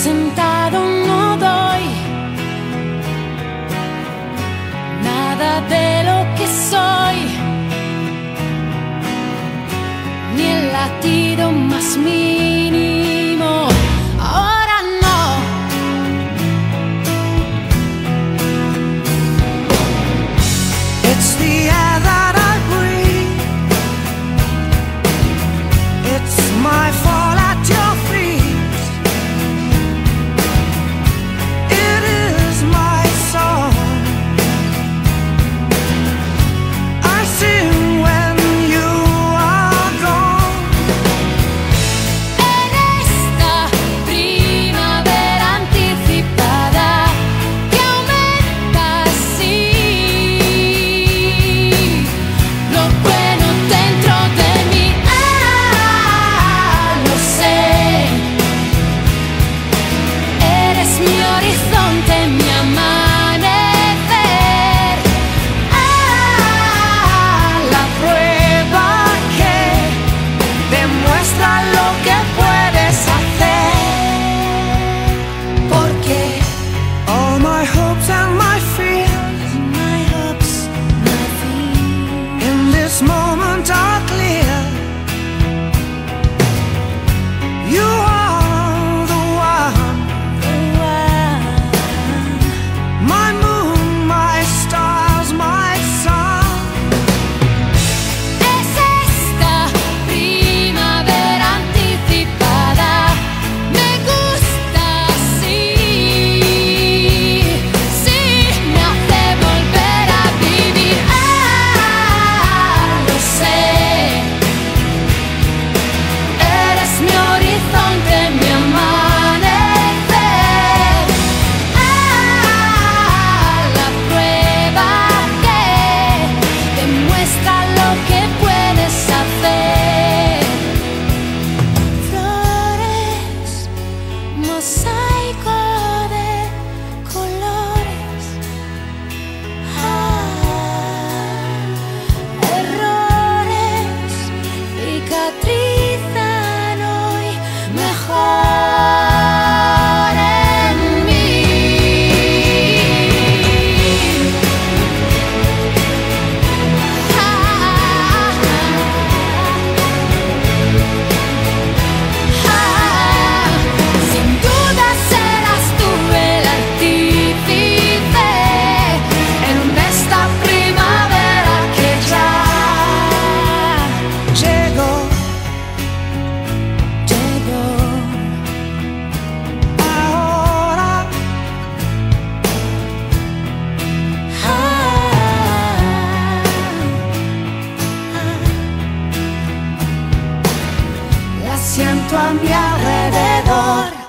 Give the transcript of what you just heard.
Sometimes a mi alrededor